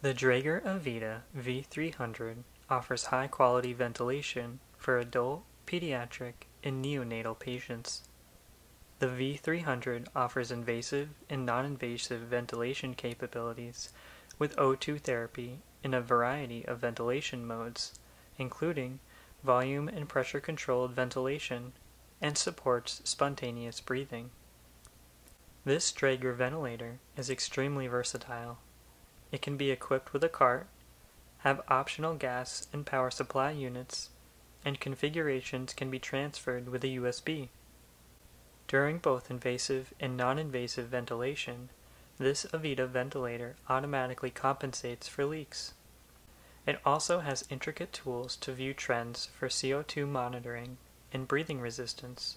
The Draeger Evita V300 offers high-quality ventilation for adult, pediatric, and neonatal patients. The V300 offers invasive and non-invasive ventilation capabilities with O2 therapy in a variety of ventilation modes, including volume and pressure controlled ventilation, and supports spontaneous breathing. This Draeger ventilator is extremely versatile. It can be equipped with a cart, have optional gas and power supply units, and configurations can be transferred with a USB. During both invasive and non-invasive ventilation, this Evita ventilator automatically compensates for leaks. It also has intricate tools to view trends for CO2 monitoring and breathing resistance.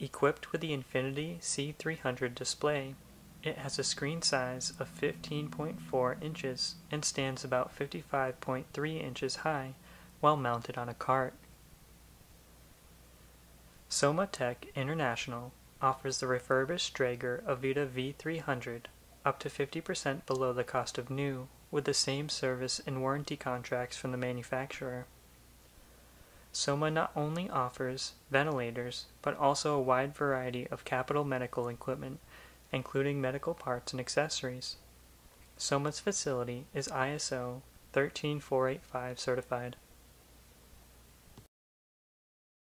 Equipped with the Infinity C300 display, it has a screen size of 15.4 inches and stands about 55.3 inches high while mounted on a cart. Somatech International offers the refurbished Draeger Evita V300 up to 50% below the cost of new with the same service and warranty contracts from the manufacturer. Soma not only offers ventilators, but also a wide variety of capital medical equipment, including medical parts and accessories. Soma's facility is ISO 13485 certified.